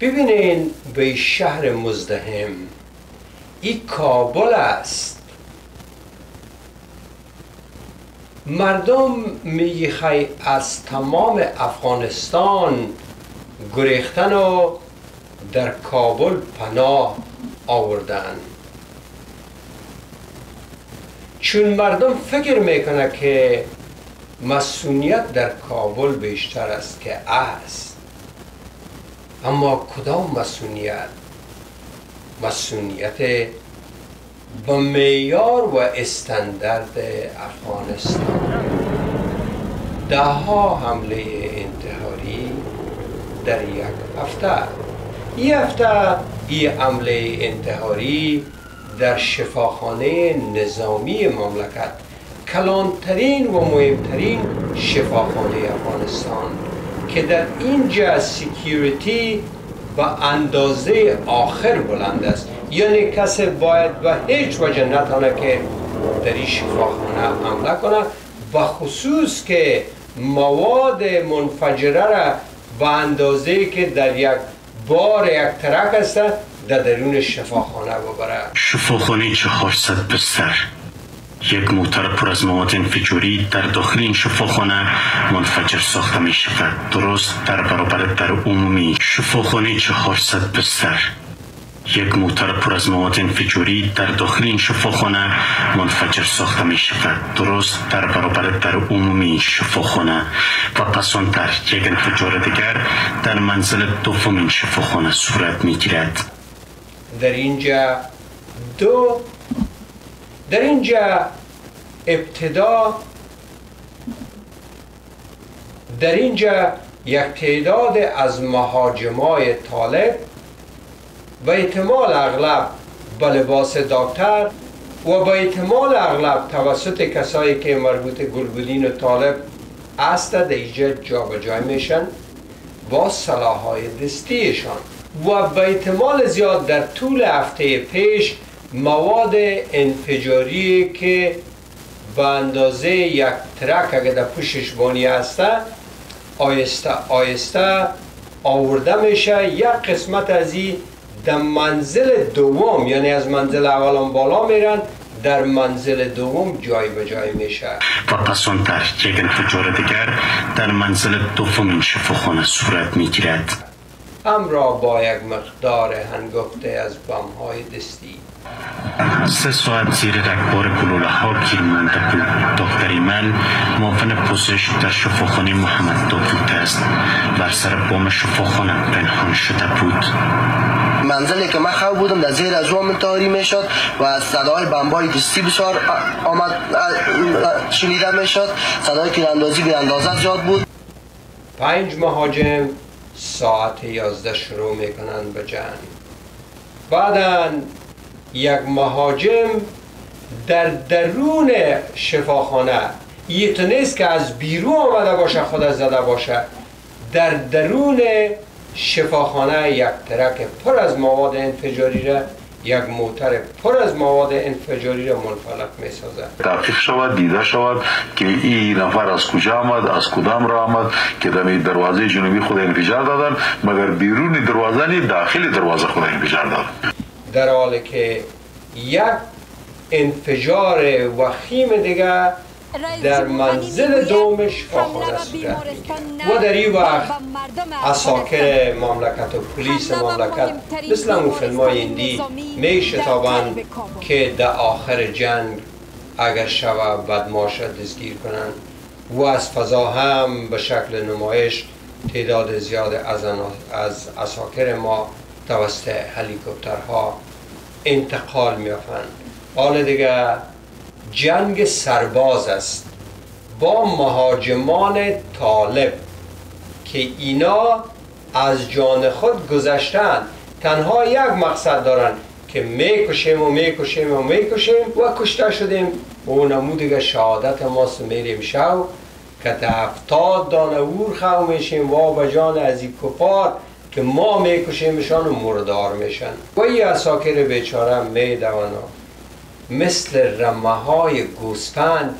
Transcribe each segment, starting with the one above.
ببینین به شهر مزدهم این کابل است. مردم می‌خوای از تمام افغانستان گریختن و در کابل پناه آوردن. چون مردم فکر می‌کنه که مسئولیت در کابل بیشتر است که است. اما کدام مسئولیت؟ مسئولیت با میار و استاندارد افغانستان. ده ها حمله انتحاری در یک هفته. یک هفته این حمله انتحاری در شفاخانه نظامی مملکت. کلانترین و مهمترین شفاخانه افغانستان. که در اینجا سیکیوریتی به اندازه آخر بلند است. یعنی کسی باید به هیچ وجه نتانه که در این شفاخانه حمله کنه و خصوص که مواد منفجره را به اندازه که در یک بار یک ترک است در درون شفاخانه ببره. شفاخانه چهارصد بستر یک موتر پر از مواد انفجاری در داخل این شفاخانه منفجر ساخته می شود. درست در برابر در عمومی شفاخانه 400 بستر. یک موتر پر از مواد انفجاری در داخل این شفاخانه منفجر ساخته می شود. درست در برابر در عمومی شفاخانه. و پسانتر یک انفجار دیگر در منزل دوم این شفاخانه صورت می گیرد. در اینجا دو در اینجا ابتدا در اینجا یک تعداد از مهاجمای طالب به احتمال اغلب به لباس دکتر و به احتمال اغلب توسط کسایی که مربوط گلبودین و طالب است در اینجا جابجا میشن با سلاحهای دستیشان و به احتمال زیاد در طول هفته پیش مواد انفجاری که به اندازه یک ترک اگه در پوشش بانی هسته آیسته آیسته آورده میشه. یک قسمت از این در منزل دوم یعنی از منزل اولان بالا میرن در منزل دوم جای به جای میشه. و پسانتر یک انفجار دیگر در منزل دوم این شفاخانه صورت می‌گیرد. همراه با یک مقدار هنگفته از بم های دستی. سه ساعت زیر رگبار گلوله ها گیر مانده بود. دکتر ایمن معاون پوزش در شفاخانه محمد داوود است. بر سر بام شفاخانه پنهان شده بود. منزلی که من خواب بودم در زیر از روم تاری می‌شد و صدای بمبای دستی بسیار آمد شنیده می‌شد. صدای تیراندازی به اندازه زیاد بود. پنج مهاجم ساعت یازده شروع می‌کنن به جنگ. بعدا یک مهاجم در درون شفاخانه یه نیست که از بیرون آمده باشه خود زده باشه. در درون شفاخانه یک ترک پر از مواد انفجاری را یک موتر پر از مواد انفجاری را منفلق می سازد تحقیق شود دیده شود که این نفر از کجا آمد از کدام را آمد که در دروازه جنوبی خود انفجار دادن مگر بیرون دروازه نی داخل دروازه خود انفجار دادن؟ در حالی که یک انفجار وخیم دیگه در منزل دومش فاخانه صورت و در این وقت اساکر مملکت و پلیس مملکت مثل اون فیلم های اندی می شتابند که در آخر جنگ اگر شوه بدماش دستگیر کنند و از فضا هم به شکل نمایش تعداد زیاد از, از اساکر ما توسط هلیکوپترها انتقال میافند حال دیگه جنگ سرباز است. با مهاجمان طالب که اینا از جان خود گذشتن تنها یک مقصد دارن که می‌کشیم و می‌کشیم و می‌کشیم و کشته شدیم. و اونمو دیگه شهادت ما میریم شو که تا هفتاد دانه خو میشیم. و به جان از این کپار که ما میکشیمشان و مردار میشن. و این اساکر بیچاره میدوانا مثل رمه های گوسفند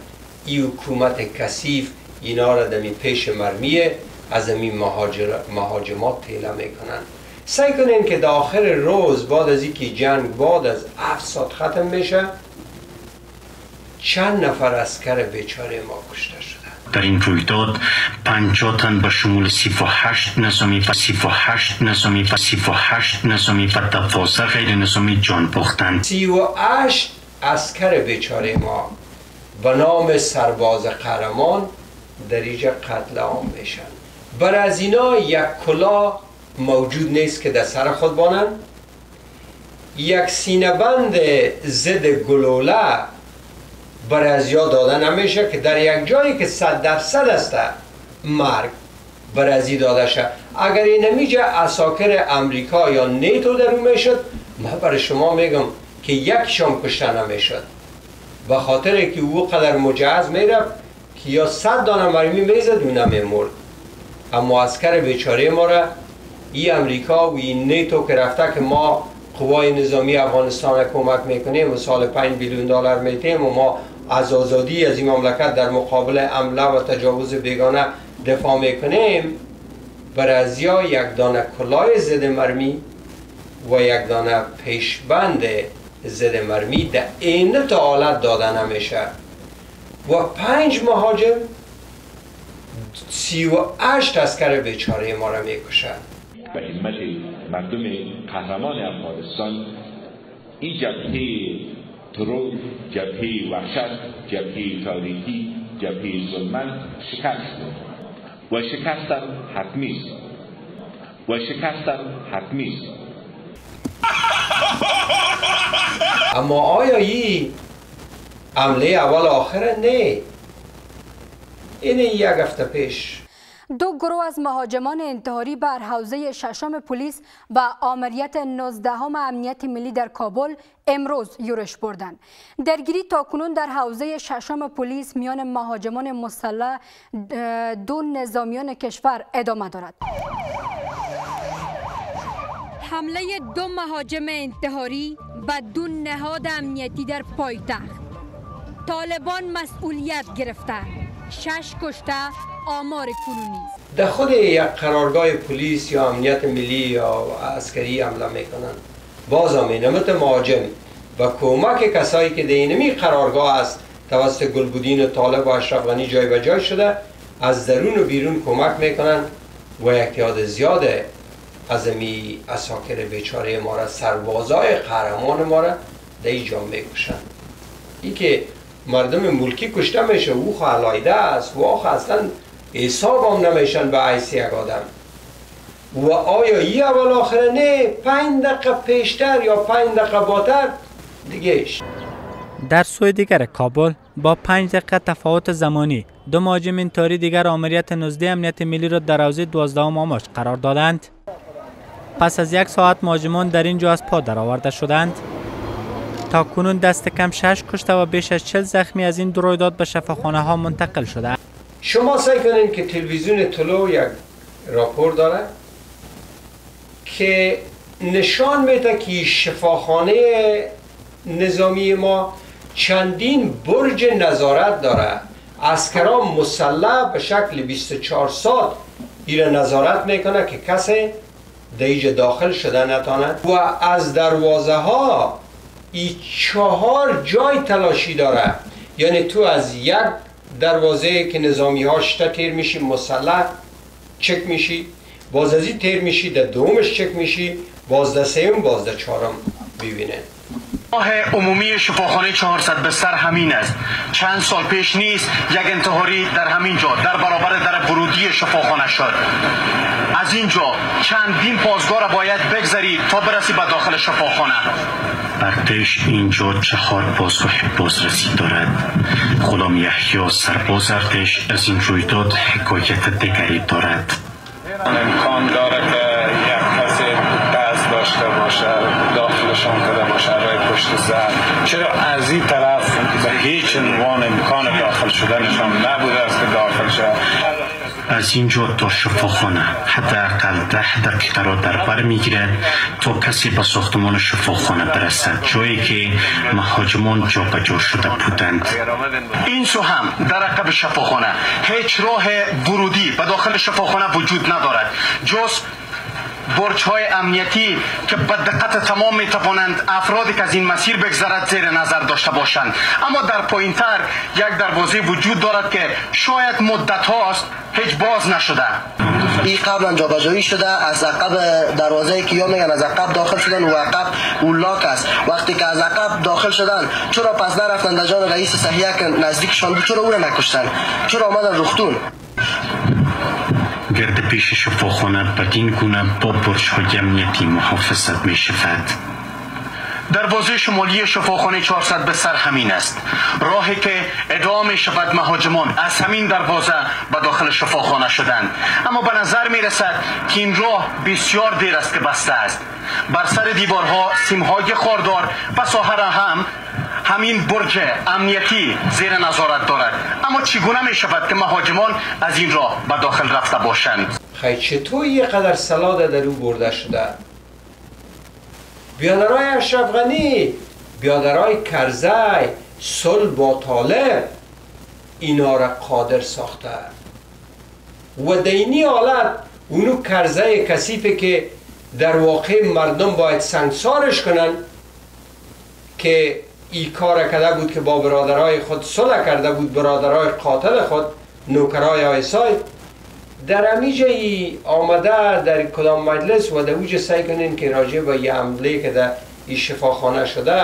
ای حکومت کثیف اینا را دمی پیش مرمیه از این مهاجمات تیله می‌کنن. سعی کنین که آخر روز بعد از اینکه جنگ بعد از ساعت ختم میشه چند نفر اسکر بیچاره ما کشته شده در این رویداد پنجاه تن به شمول سی و هشت نظامی و سی و هشت نظامی و سی و هشت نظامی و دوازده غیر نظامی جان باختند سی و هشت اسکر بیچاره ما به نام سرباز قهرمان در اینجا قتل عام میشن. بر از اینا یک کلا موجود نیست که در سر خود بانن. یک سینه بند ضد گلوله بر از یاد داده نمیشه که در یک جایی که صد درصد است مرگ بر ازی داده شد اگر این نمیجه اساکر امریکا یا نیتو در می‌شد. من برای شما میگم که یکشان کشته نمی‌شد به خاطر که او قدر مجهز می‌رفت که یا صد دانه مرمی می‌زد او نمیمرد. اما اسکر بیچاره ما را ای امریکا و این نیتو که رفته که ما قوای نظامی افغانستان کمک می‌کنیم و سال 5 بیلیون دلار میتیم و ما از آزادی از این مملکت در مقابل عمله و تجاوز بیگانه دفاع می‌کنیم. برازیا یک دانه کلای زد مرمی و یک دانه پیشبند زد مرمی. در این تا حالت داده نمیشه و پنج مهاجم سی و اشت اسکر بیچاره ما را می‌کشن و همت مردم قهرمان افغانستان این جبهه ترور جبهه وحشت جبهه تاریخی جبهه ظلمت شکست و شکستم حتمی است. و شکستم حتمی است. اما آیا ای عمله اول آخره نه. این یک هفته پیش دو گروه از مهاجمان انتحاری بر حوزه ششم پلیس و آمریت 19 امنیت ملی در کابل امروز یورش بردند. درگیری تاکنون در حوزه ششم پلیس میان مهاجمان مسلح دو نظامیان کشور ادامه دارد. حمله دو مهاجم انتحاری به دو نهاد امنیتی در پایتخت طالبان مسئولیت گرفته شش کشته آمار کنونی در خود یک قرارگاه پلیس یا امنیت ملی یا عسکری حمله می‌کنن باز امینمت مهاجم و کمک کسایی که در اینمی قرارگاه است توسط گلبودین و طالب و اشرف غنی جای به جای شده از درون و بیرون کمک می‌کنن و یک تعداد زیاد از امی اساکر بیچاره ما را سربازای قهرمان ما را در اینجا می‌کشن ای که مردم ملکی کشته میشه. او خلایده است و آخه اصلا حساب هم نمیشن به عیسی یک آدم. و آیا ای اول آخره نه پنج دقیقه پیشتر یا پنج دقیقه باتر؟ دیگهش در سوی دیگر کابل با پنج دقیقه تفاوت زمانی دو مهاجم انتحاری دیگر آمریت 19 امنیت ملی را در حوزه 12 آماش قرار دادند. پس از یک ساعت مهاجمان در اینجا از پا درآورده شدند. تا کنون دست کم شش کشته و بیش از چل زخمی از این دو رویداد به شفاخانه ها منتقل شده. شما سعی کنین که تلویزیون طلو یک راپور داره که نشان میده که شفاخانه نظامی ما چندین برج نظارت داره. اسکران مسلح به شکل 24 ساعت ایره نظارت می‌کنه که کسی دیج داخل شده نتانه و از دروازه ها ای چهار جای تلاشی داره. یعنی تو از یک دروازه که نظامی ها تیر میشی مسلح چک میشی. باز از این تیر میشی در دومش چک میشی. باز در سیم باز در چهارم ببینه راه عمومی شفاخانه 400 بستر همین است. چند سال پیش نیست یک انتحاری در همین جا در برابر در ورودی شفاخانه شد. از اینجا چندین پاسگاه باید بگذری تا برسی به داخل شفاخانه. ارتش اینجا چهار پاسگاه بازرسی دارد؟ غلام یحیی سرباز ارتش از این رویداد حکایت دیگری دارد. امکان داره که یک کسی دست داشته باشه داخلشان کده پشت سر چرا از این طرف به هیچ عنوان امکان داخل شدنشان نبوده است که داخل شد از اینجا تا شفاخانه. حداقل ده دقیقه را در بر می‌گیرد تا کسی به ساختمان شفاخانه برسد. جایی که مهاجمان جا به جا شده بودند. این سو هم در عقب شفاخانه. هیچ راه ورودی به داخل شفاخانه وجود ندارد. جز برچ های امنیتی که به دقت تمام می توانند افرادی که از این مسیر بگذرد زیر نظر داشته باشند. اما در پایینتر یک دروازه وجود دارد که شاید مدت هاست هیچ باز نشده. این قبلا جابجایی شده از عقب دروازه که یا میگن از عقب داخل شدن و عقب اولاک است. وقتی که از عقب داخل شدن چرا پس نرفتن در جان رئیس صحیح که نزدیکشان چرا او را نکشتن چرا آمدن رختون گرد پیش شفاخانه بدین گونه با برش های امنیتی محافظت می شود. دروازه شمالی شفاخانه 400 به سر همین است. راهی که ادامه شود مهاجمان از همین دروازه به داخل شفاخانه شدند اما به نظر می رسد که این راه بسیار دیر است که بسته است. بر سر دیوارها سیمهای خاردار و ساحر هم همین برج امنیتی زیر نظارت دارد. اما چگونه می شود که مهاجمان از این راه به داخل رفته باشند؟ خیلی چطور یه قدر سلاده در او برده شده؟ بیادرای اشرف غنی بیادرای کرزی سل با طالب اینا را قادر ساخته. و دینی حالت اونو کرزه کسیفه که در واقع مردم باید سنگسارش کنن که ای کار کرده بود که با برادرای خود صلح کرده بود برادرای قاتل خود نوکرای آیسای در امیجه ای آمده در کدام مجلس و در اوج سعی کنین که راجع به یه عمله که در این شفاخانه شده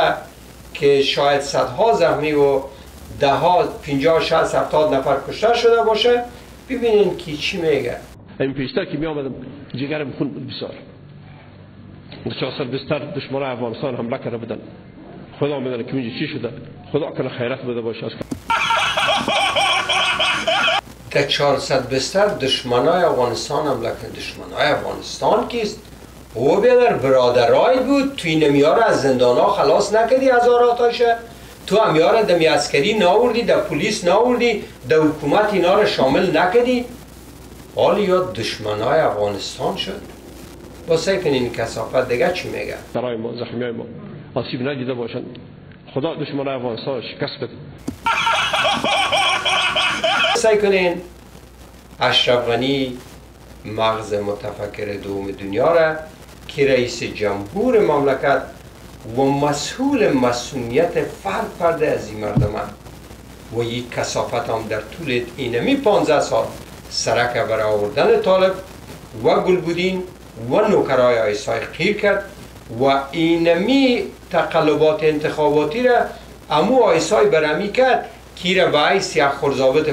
که شاید صدها زخمی و ده ها پینجا شهست هفتاد نفر کشته شده باشه. ببینین که چی میگه. این پیشتر که می آمدم جگرم خون بود بسیار. چهارصد بستر دشمن افغانستان حمله کرده بودن. خدا می‌دونه که چی شده؟ خدا کنه خیرت بده باشه که 400 بستر دشمنای افغانستان هم لکن دشمنای افغانستان کیست؟ او بیادر برادرای بود تو این میار از زندان ها خلاص نکردی هزاراتاشه تو امیار دمی اسکری ناوردی در پلیس ناوردی در حکومت اینا رو شامل نکردی. حالی یا دشمنای افغانستان شد. واسه کنین کسافت دیگه چی میگه؟ برای ما زخمی ما. آسیب ندیده باشند. خدا دشمن افغانستان شکست بده. سعی کنین اشرف مغز متفکر دوم دنیا را که رئیس جمهور مملکت و مسئول مسئولیت فرد فرد از این مردم و یک کسافت هم در طول اینمی پانزه سال سرک برای آوردن طالب و گلبودین و نوکرای آیسای خیر کرد. و اینمی تقلبات انتخاباتی را امو آیسای برمی کرد کی را به عیس یک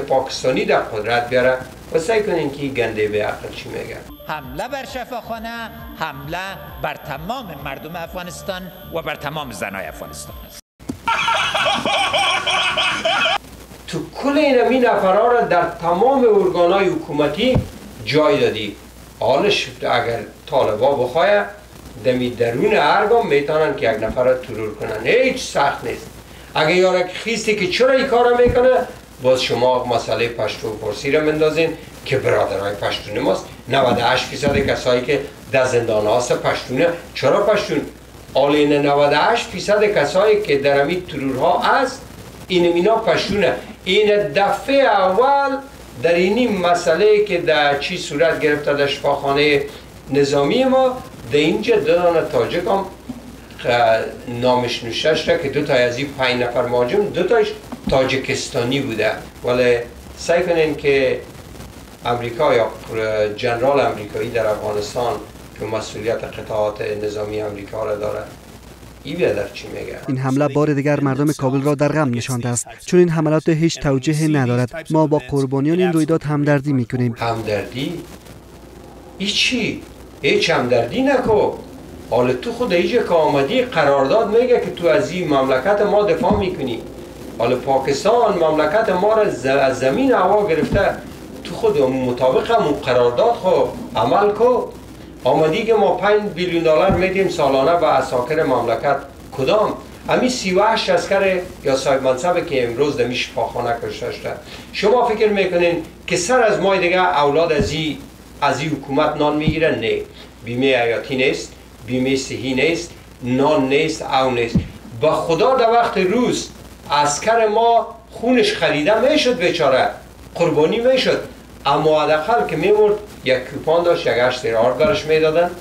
پاکستانی در قدرت بیاره و سعی کنین که گنده به عقل چی میگه. حمله بر شفاخانه حمله بر تمام مردم افغانستان و بر تمام زنای افغانستان است. تو کل این امی نفرها را در تمام ارگانهای حکومتی جای دادی. حالش اگر طالبا بخواه دمی درون ارگام می‌تونن که یک نفر را ترور کنن. هیچ سخت نیست. اگه یارک خیستی که چرا این کار می‌کنه باز شما مسئله پشتو پرسی را مندازین که برادرهای پشتون ماست. 98 فیصد کسایی که در زندان هاست پشتونه. چرا پشتون؟ آلین 98 فیصد کسایی که در امی ترورها است این مینا پشتونه. این دفعه اول در اینی مسئله که در چی صورت گرفته در شفاخانه نظامی ما در اینجا دادان تاجک هم نامش نوشته که دو تا از این پنج نفر مهاجم دو تاش تاجکستانی بوده. ولی سعی کنین که امریکا یا جنرال امریکایی در افغانستان که مسئولیت قطعات نظامی امریکا را داره این حمله بار دیگر مردم کابل را در غم نشانده است. چون این حملات هیچ توجه ندارد. ما با قربانیان این رویداد همدردی می‌کنیم. همدردی؟ ای چی؟ هیچ همدردی نکو حالا تو خود ایجا که آمدی قرارداد میگه که تو از این مملکت ما دفاع می‌کنی. حالا پاکستان مملکت ما را از زمین هوا گرفته. تو خود مطابق همون قرارداد خو عمل کو. آمدی که ما 5 بیلیون دلار میدیم سالانه به اساکر مملکت. کدام؟ امی 38 اسکر یا صاحب منصب که امروز دمیش پاخانه کشته شما فکر می‌کنین که سر از مای دیگه اولاد از این از حکومت نان می‌گیرن نه. بیمه حیاتی نیست بیمه صحی نیست نان نیست او نیست. با خدا در وقت روز اسکر ما خونش خریده می‌شد بیچاره. قربانی می‌شد اما حداقل که میمورد یک کوپان داشت یک هشت آرد برش می‌دادن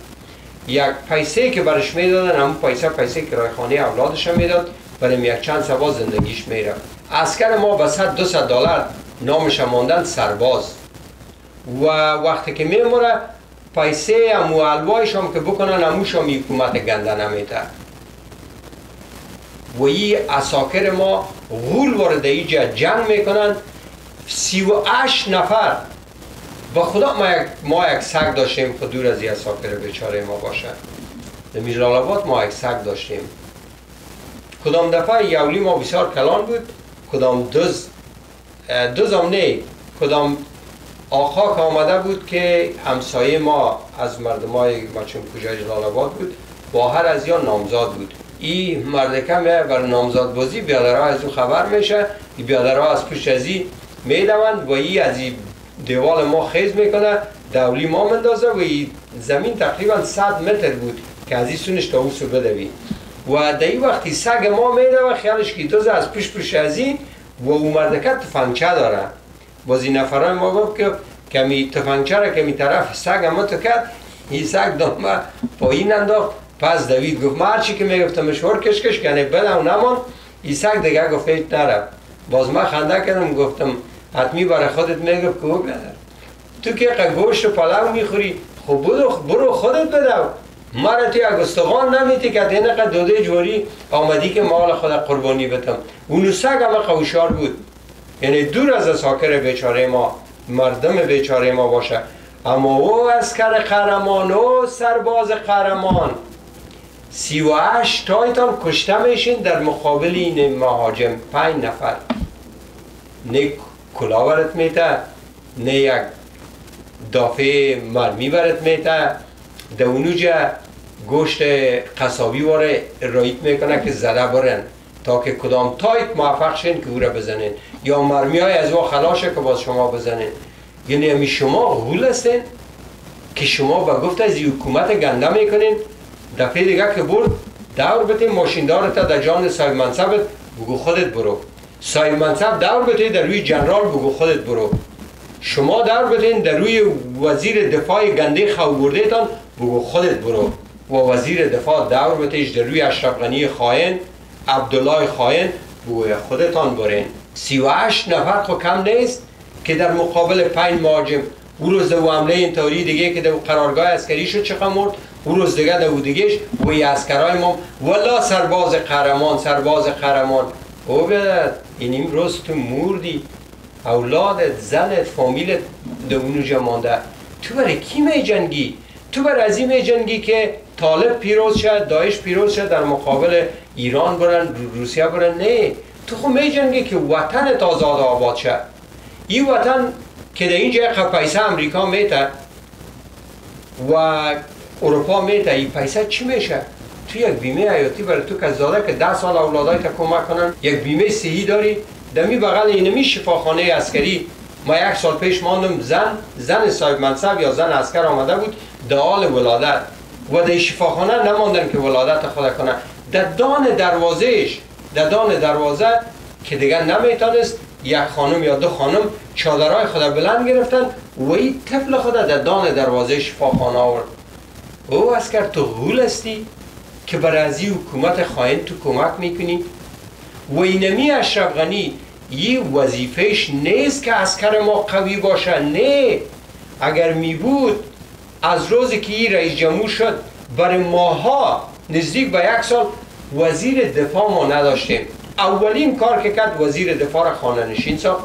یک پیسه که برش می‌دادن همون پیسه پیسه که خانه اولادش می‌داد برای یک چند سبا زندگیش میره اسکر ما به 100 200 دلار نامش ماندن سرباز. و وقتی که میموره پیسه امو الوایش هم که بکنن اموش هم حکومت گنده نمیده و ای اساکر ما غول وارد اینجا جنگ می‌کنن. سی و اش نفر. با خدا ما یک, ما یک سگ داشتیم که دور از این اساکر بیچاره ما باشه در میرالاباد ما یک سگ داشتیم. کدام دفعه یولی ما بسیار کلان بود. کدام دوز دوز هم نه. کدام آقا که آمده بود که همسایه ما از مردم های چون کجای جلال بود با هر از یا نامزاد بود. این مردکه بر نامزاد بازی بیادرها از او خبر میشه این بیادرها از پشت ازی می‌دوند و ای از این دیوال ما خیز می‌کنه دولی ما مندازه و این زمین تقریبا 100 متر بود که از این سونش تا او سو بدوی. و این وقتی سگ ما میده خیالش که دوز از پشت پشت ازی و او مردکه تفنگچه داره. باز این نفران ما گفت که کمی تفنگچه را کمی طرف سگ اما تو کرد. این سگ دامه پایین انداخت. پس دوید گفت ما هرچی که می‌گفتم مشوار کشکش کنه بلو نمان این سگ دیگه گفت ایت نره باز ما خنده کردم گفتم حتمی برای خودت می‌گفت که بدر تو که گوشت پلاو می‌خوری خب برو, خودت بدو. مرا تو یک استغان نمیتی که دینه دوده جوری آمدی که مال خود قربانی بتم. اونو سگ همه قوشار بود. یعنی دور از ساکر بیچاره ما مردم بیچاره ما باشه. اما او اسکر قهرمان او سرباز قهرمان. سی و هشت تایتان کشته میشین در مقابل این مهاجم. پنج نفر. نه کلا برت میته نه یک دافع مرمی برت میته. در اونوجا گوشت قصابی واره رایت می‌کنه که زده برن. تا که کدام تایت موفق شین که او را بزنین. یا مرمی های از او خلاشه که باز شما بزنین. یعنی امی شما غول هستین که شما با گفت از حکومت گنده می‌کنین. دفعه دیگه که برد دور ماشیندار تا در جان صاحب منصبت بگو خودت برو. صاحب منصب دور بتین در روی جنرال بگو خودت برو. شما دور بتین در روی وزیر دفاع گنده خواه تان بگو خودت برو. و وزیر دفاع دور بتیش در روی اشرف خائن عبدالله خائن بگو خودتان برین سی و هشت نفر خو کم نیست که در مقابل پنج مهاجم. او روز دو حمله انتحاری دیگه که در قرارگاه اسکری شد چه مرد. او روز دیگه دو دیگهش و ای اسکرای ما. ولا سرباز قهرمان سرباز قهرمان. او بیاد این روز تو موردی. اولادت زنت فامیلت در اونجا مانده. تو برای کی می جنگی تو این می جنگی که طالب پیروز شد داعش پیروز شد در مقابل ایران برن روسیه برن. نه. تو خو می جنگی که وطن آزاد آباد شد. این وطن که در اینجا پیسه امریکا میته و اروپا میته این پیسه چی میشه تو یک بیمه حیاتی برای تو که زاده که ده سال اولادای تا کمک کنن یک بیمه صحی داری. دمی بغل اینمی شفاخانه اسکری ما یک سال پیش ماندم زن زن صاحب منصب یا زن اسکر آمده بود. دعال ولادت و در شفاخانه نماندن که ولادت خود کنه. در دان دروازهش در دان دروازه که دیگه نمی‌تونست یک خانم یا دو خانم چادرهای خود بلند گرفتن و این طفل خود در دان دروازه شفاخانه آورد. او اسکر تو غول هستی که بر از حکومت خائن تو کمک می‌کنی؟ و اینمی اشرف غنی یه وظیفهش نیست که اسکر ما قوی باشه نه. اگر می بود از روزی که این رئیس جمهور شد برای ماها نزدیک به یک سال وزیر دفاع ما نداشتیم. اولین کار که کرد وزیر دفاع خانه نشین ساخت.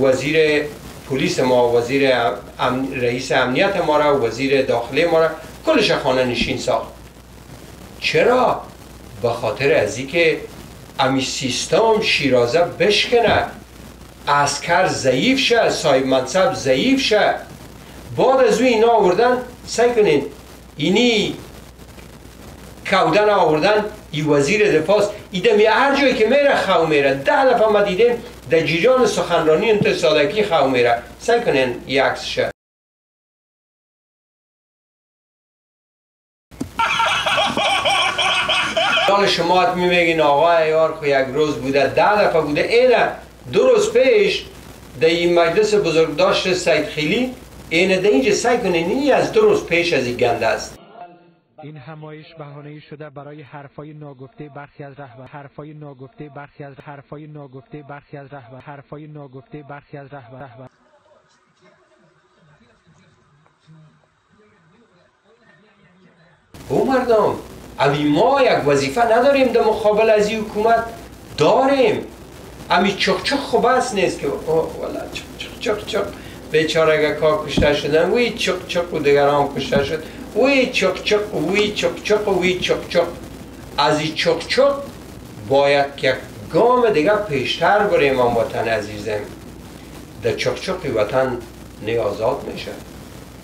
وزیر پلیس ما وزیر رئیس امنیت ما را وزیر داخلی ما را کلش خانه نشین ساخت. چرا؟ به خاطر از که امی سیستم شیرازه بشکنه. اسکر ضعیف شه صاحب منصب ضعیف شه. بعد از او اینا آوردن سعی کنین اینی کودن آوردن ای وزیر دفاع ایده می هر جایی که میره خو میره ده دفعه ما دیدیم در جیجان سخنرانی انت سادکی خو میره سعی کنین عکس شه حال شما می میگین آقا یار خو یک روز بوده ده دفعه بوده اینه دو روز پیش در این مجلس بزرگ داشت سید خیلی اینه در اینجا سعی کنین این از دو روز پیش از این گنده است. این همایش بهانه شده برای حرفای ناگفته برخی از رهبر حرفای ناگفته برخی از حرفای ناگفته برخی از رهبر حرفای ناگفته برخی از رهبر او مردم امی ما یک وظیفه نداریم در مقابل از این حکومت. داریم. امی چخ چخ خوب است نیست که والا چخ چخ اگه کار کشته شدن وی چخ چخ و دیگران کشته شد. وی چخ چخ وی چخ چخ وی چخ چخ از این چخ چخ باید یک گام دیگه پیشتر بریم هم وطن عزیزم. در چخ چخ وطن نیازات میشه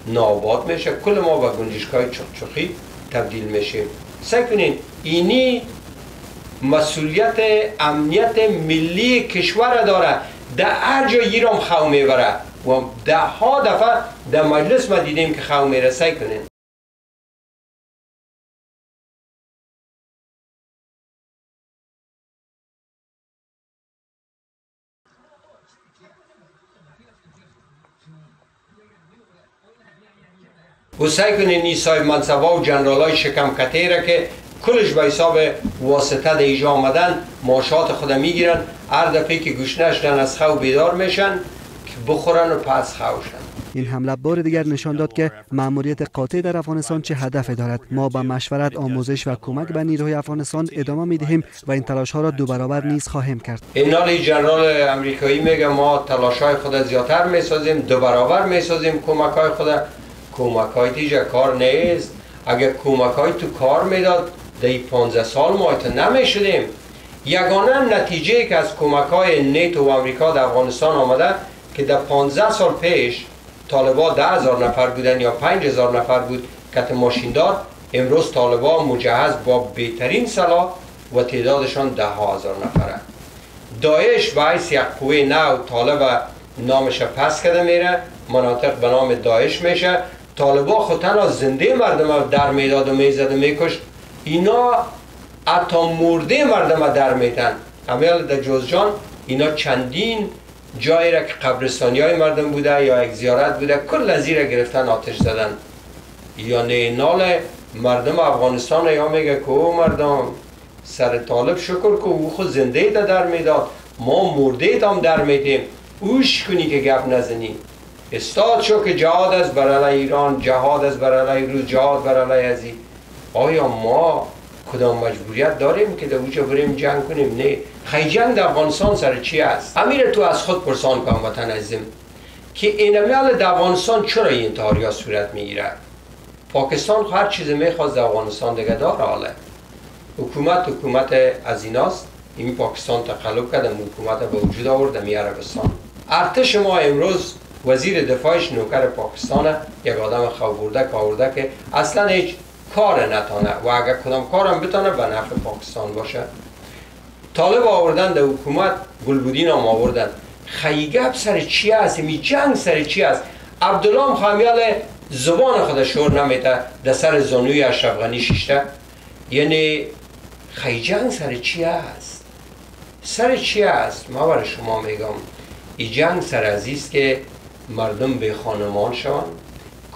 ناباد میشه. کل ما به گنجشگاه چخی تبدیل میشیم سعی کنین اینی مسئولیت امنیت ملی کشور داره. در هر جا ایران خو می‌بره و ده ها دفعه در مجلس ما دیدیم که خو میره سعی کنین و سعی کنین نیسای منصبا و جنرال های شکم کتیره که کلش به حساب واسطه ایجا آمدن ماشات خود می‌گیرن هر دفعه که گوش نشدن از خو بیدار میشن بخورن و پس خوشن این حمله بار دیگر نشان داد که مأموریت قاطع در افغانستان چه هدف دارد. ما با مشورت آموزش و کمک به نیروهای افغانستان ادامه می‌دهیم و این تلاش ها را دو برابر نیز خواهیم کرد. اینال جنرال امریکایی میگه ما تلاش های خود زیادتر می‌سازیم دو برابر می‌سازیم کمک های خود کمک های دیجا کار نیست. اگر کمک های تو کار می‌داد در 15 سال ما نمی‌شدیم. یگانه نتیجه که از کمک های نیتو و امریکا در افغانستان آمده که در 15 سال پیش طالبا ده نفر بودن یا پنج هزار نفر بود کت ماشیندار امروز طالبا مجهز با بهترین سلاح و تعدادشان ده هزار نفره. داعش باعث یک قوه نو طالب نامش پس کرده میره مناطق به نام داعش میشه. طالبا خود تنها زنده مردم در می‌داد و می‌زد و میکشت. اینا حتی مرده مردم در میتن امیال در جوزجان اینا چندین جایی را که قبرستانی های مردم بوده یا یک زیارت بوده کل از گرفتن آتش زدن. یا نال مردم افغانستان یا میگه که او مردم سر طالب شکر که او خود زنده ده در می‌داد. ما مرده هم در میدیم. اوش کنی که گپ نزنی. استاد شو که جهاد از بر ایران جهاد از بر روز جهاد بر ازی آیا ما کدام مجبوریت داریم که در اوجا بریم جنگ کنیم؟ نه. جنگ در افغانستان سر چی است؟ امیر تو از خود پرسان کن وطن عزیزم که این امیال در افغانستان چرا این انتحاری صورت می‌گیره پاکستان هر چیز می‌خواست در افغانستان دیگه داره حاله. حکومت حکومت از ایناست. این پاکستان تقلب کرده حکومت به وجود آورد می عربستان ارتش ما امروز وزیر دفاعش نوکر پاکستان یک آدم خوابورده که که اصلا هیچ کار نتانه. و اگر کدام کارم بتانه به نفع پاکستان باشه. طالب آوردن در حکومت گلبودین هم آوردن. خیگب سر چی هست؟ می جنگ سر چی هست؟ عبدالله خامیال زبان خود شور نمیته در سر زانوی اشرف غنی شیشته. یعنی خی جنگ سر چی هست؟ سر چی هست؟ ما برای شما میگم ای جنگ سر عزیز که مردم به خانمان شوند.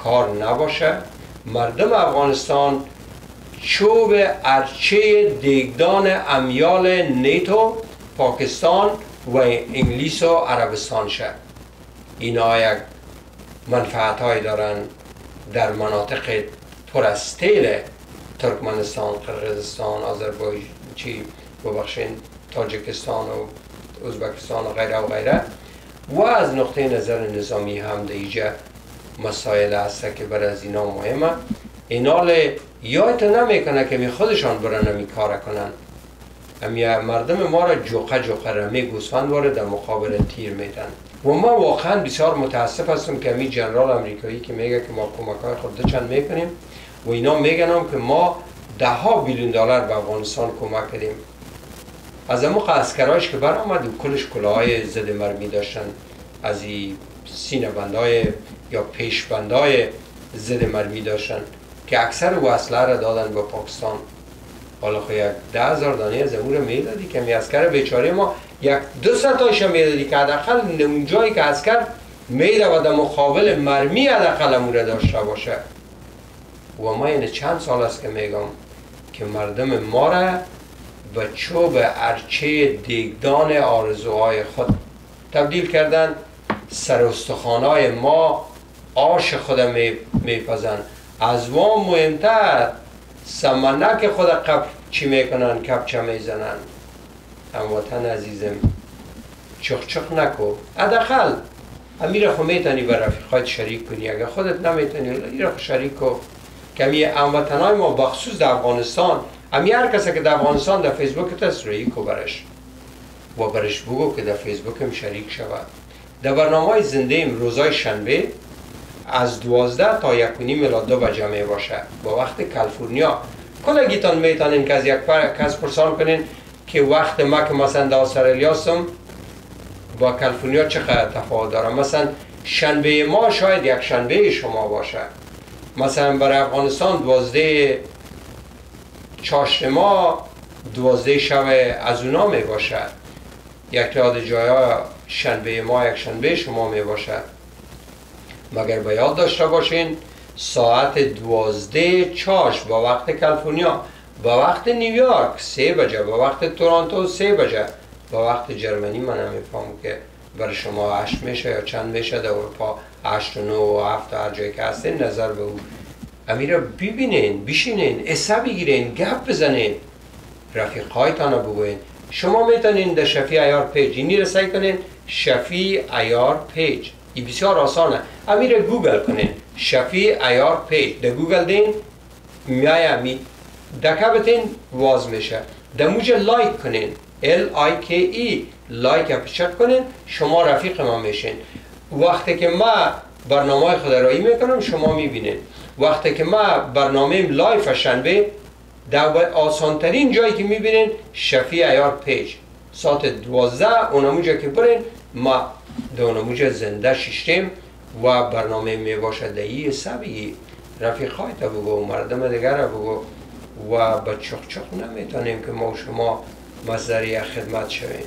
کار نباشه. مردم افغانستان چوب ارچه دیگدان امیال نیتو پاکستان و انگلیس و عربستان شد اینا یک منفعت های دارن در مناطق پر ترکمنستان، قرقیزستان، آذربایجان ببخشین تاجکستان و ازبکستان و غیره و غیره. و از نقطه نظر نظامی هم دیجه مسائل هست که بر از اینا مهمه. اینال یادت نمی‌کنه که می خودشان برن می کار کنن. امی مردم ما را جوقه جوقه رمی گوسفند وارد در مقابل تیر میدن و ما واقعا بسیار متاسف هستم که می جنرال امریکایی که میگه که ما کمک های خود چند می‌کنیم و اینا میگن هم که ما ده ها بیلیون دلار به افغانستان کمک کردیم. از امو اسکرایش که برآمد و کلش کلاهای ضد مرمی داشتن. از این سینه بندای یا پیش بندای ضد مرمی داشتن. که اکثر وصله را دادن به پاکستان. حالا خو یک ده هزار دانه از امور می‌دادی که می اسکر بیچاره ما یک دو ستایش می‌دادی که حداقل اون جایی که اسکر در مقابل مرمی حداقل امور داشته باشه. و ما این چند سال است که میگم که مردم ما را به چوب ارچه دیگدان آرزوهای خود تبدیل کردن. سر ما آش خود میپزن. از وام مهمتر سمنک خود قب چی می‌کنن کپچه می‌زنن. هموطن عزیزم چخ چخ نکو. ادخل امیر خو می‌تونی به رفیقات شریک کنی. اگر خودت نمی‌تونی این شریک کن. کمی هموطنهای ما بخصوص در افغانستان. امی هر کسی که در افغانستان در فیسبوک روی کو برش. و برش بگو که در فیسبوک هم شریک شود. در برنامه زنده ام روزای شنبه از دوازده تا یک نیم دو بجه می باشه. با وقت کالیفرنیا. کلگیتان می‌تونین که از یک کس پرسان کنین که وقت ما که مثلا در استرالیاستم با کالیفرنیا چقدر تفاوت داره. مثلا شنبه ما شاید یک شنبه شما باشه. مثلا برای افغانستان دوازده چاشت ما دوازده شب از اونا می باشد یک تعداد جایا شنبه ما یک شنبه شما می باشد مگر به یاد داشته باشین ساعت دوازده چاشت با وقت کالیفرنیا با وقت نیویورک سه بجه با وقت تورانتو سه بجه. با وقت جرمنی من نمیفهم که برای شما هشت میشه یا چند میشه در اروپا. هشت و نو و هفت هر جایی که هستین نظر به او امی ره ببینین بشینین حصه بگیرین گپ بزنین. رفیقایتان رو بگوین. شما می‌تونین در شفیع عیار page. اینی رسایی کنین شفیع عیار page. این بسیار آسانه امیر گوگل کنین شفی ایار پیج در گوگل دین. میای می دکه بتین واز میشه. در موجه لایک کنین L I K E. لایک اپچت کنین شما رفیق ما میشین. وقتی که ما برنامه خود رایی می‌کنم شما می‌بینین. وقتی که ما برنامه لایف شنبه در آسانترین جایی که می‌بینین شفی ایار پیج. ساعت دوازده اونموجه که برین ما در اونموجه زنده ششتیم و برنامه می باشد دهی سبی رفیق تا بگو مردم دیگر بگو و به چخ چخ نمی‌تونیم که ما شما مصدری خدمت شویم.